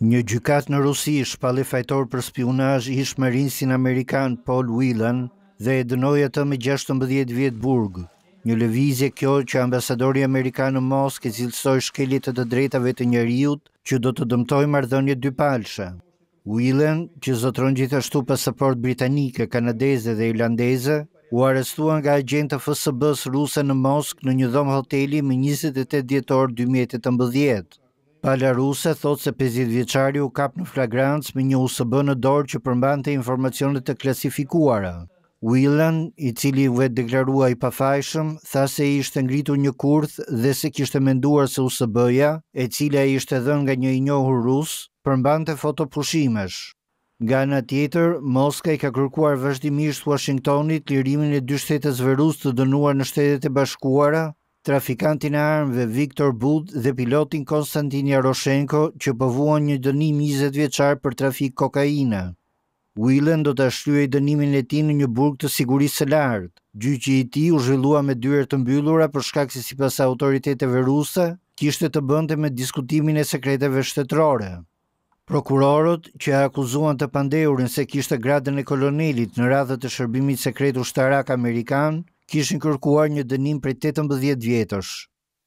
Një gjykatë në Rusi shpalli fajtor për spiunazh ish-marinsin amerikan Paul Whelan dhe e dënoi atë me 16 vjet burg. Një lëvizje kjo që ambasadori amerikan në Moskë e cilësoi shkelje të të drejtave të njeriut që do të dëmtojë marrëdhëniet dypalëshe. Whelan, që zotëron gjithashtu pasaportë britanike, kanadeze dhe irlandeze, u arrestua nga agjentë të FSB-së ruse në Moskë në një dhomë hoteli më njëzet e tetë dhjetor dy mijë e tetëmbëdhjetë. Pala ruse thotë se pesëdhjetë vjeçari u kap në flagrancë me një USB në dorë që përmbante informacione të klasifikuara. Whelan, i cili u vetëdeklarua i pafajshëm, tha se i ishte ngritur një kurth dhe se kishte menduar se USB-ja, e cila i ishte dhënë nga një i njohur rus, përmbante foto pushimesh. Nga ana tjetër, Moska i ka kërkuar vazhdimisht Uashingtonit lirimin e dy shtetasve rusë të dënuar në Shtetet e Bashkuara, trafikantin e armëve Viktor Bout dhe pilotin Konstantin Yaroshenko, që po vuan një dënim njëzet vjeçar për trafik kokaine. Whelan do ta shlyejë dënimin e tij në një burg të sigurisë së lartë. Gjyqi i tij u zhvillua me dyer të mbyllura për shkak se sipas autoriteteve ruse, kishte të bënte me diskutimin e sekreteve shtetërore. Prokurorët, që e akuzuan të pandehurin se kishte gradën e kolonelit në radhët e Shërbimit Sekret Ushtarak Amerikan, kishin kërkuar një dënim prej tetëmbëdhjetë vjetësh.